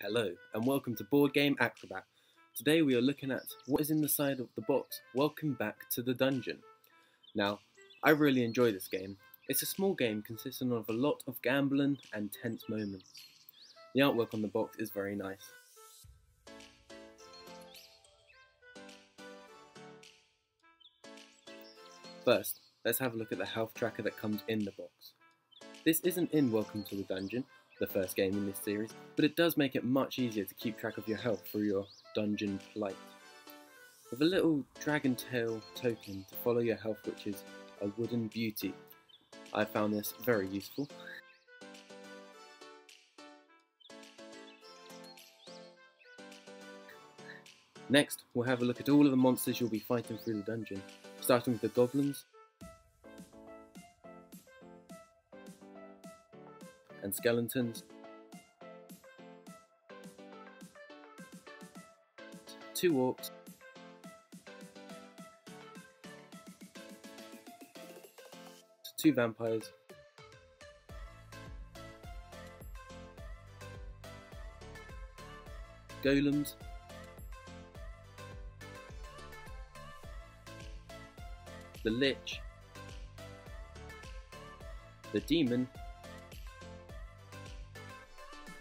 Hello, and welcome to Board Game Acrobat. Today we are looking at what is in the side of the box. Welcome back to the dungeon. Now, I really enjoy this game. It's a small game consisting of a lot of gambling and tense moments. The artwork on the box is very nice. First, let's have a look at the health tracker that comes in the box. This isn't in Welcome to the Dungeon, the first game in this series, but it does make it much easier to keep track of your health through your dungeon plight. With a little dragon tail token to follow your health which is a wooden beauty. I found this very useful. Next, we'll have a look at all of the monsters you'll be fighting through the dungeon, starting with the goblins, and skeletons, two orcs, two vampires, golems, the lich, the demon,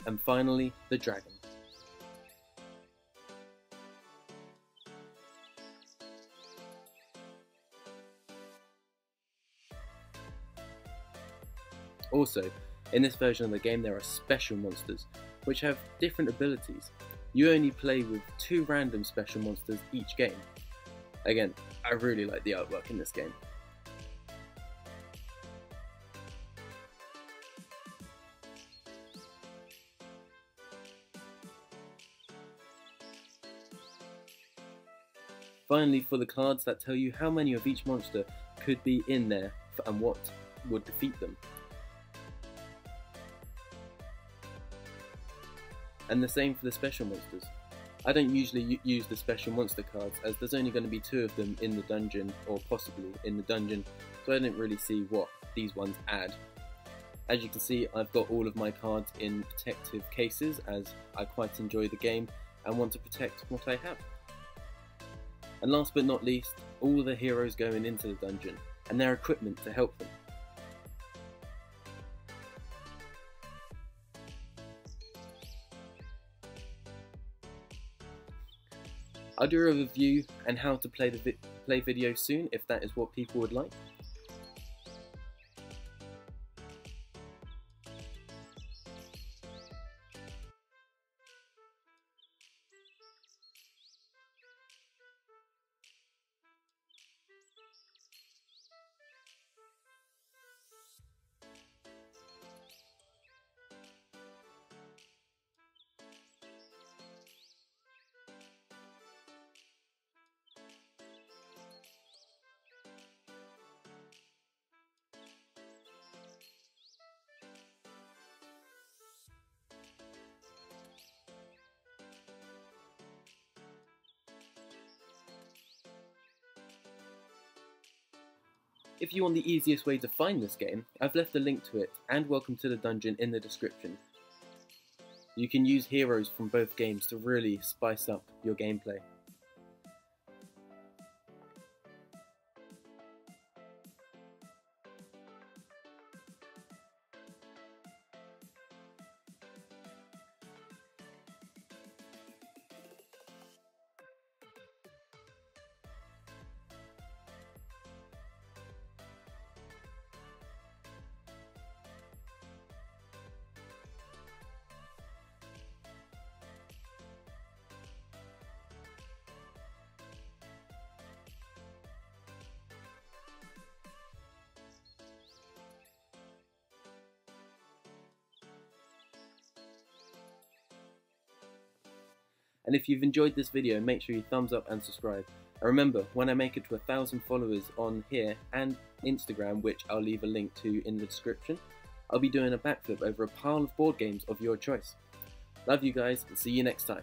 and finally the dragon. Also, in this version of the game there are special monsters, which have different abilities. You only play with two random special monsters each game. Again, I really like the artwork in this game. Finally, for the cards that tell you how many of each monster could be in there and what would defeat them. And the same for the special monsters. I don't usually use the special monster cards as there's only going to be two of them in the dungeon or possibly in the dungeon so I didn't really see what these ones add. As you can see I've got all of my cards in protective cases as I quite enjoy the game and want to protect what I have. And last but not least, all the heroes going into the dungeon and their equipment to help them. I'll do a review and how to play the vi play video soon if that is what people would like. If you want the easiest way to find this game, I've left a link to it and Welcome to the Dungeon in the description. You can use heroes from both games to really spice up your gameplay. And if you've enjoyed this video, make sure you thumbs up and subscribe. And remember, when I make it to a thousand followers on here and Instagram, which I'll leave a link to in the description, I'll be doing a backflip over a pile of board games of your choice. Love you guys, see you next time.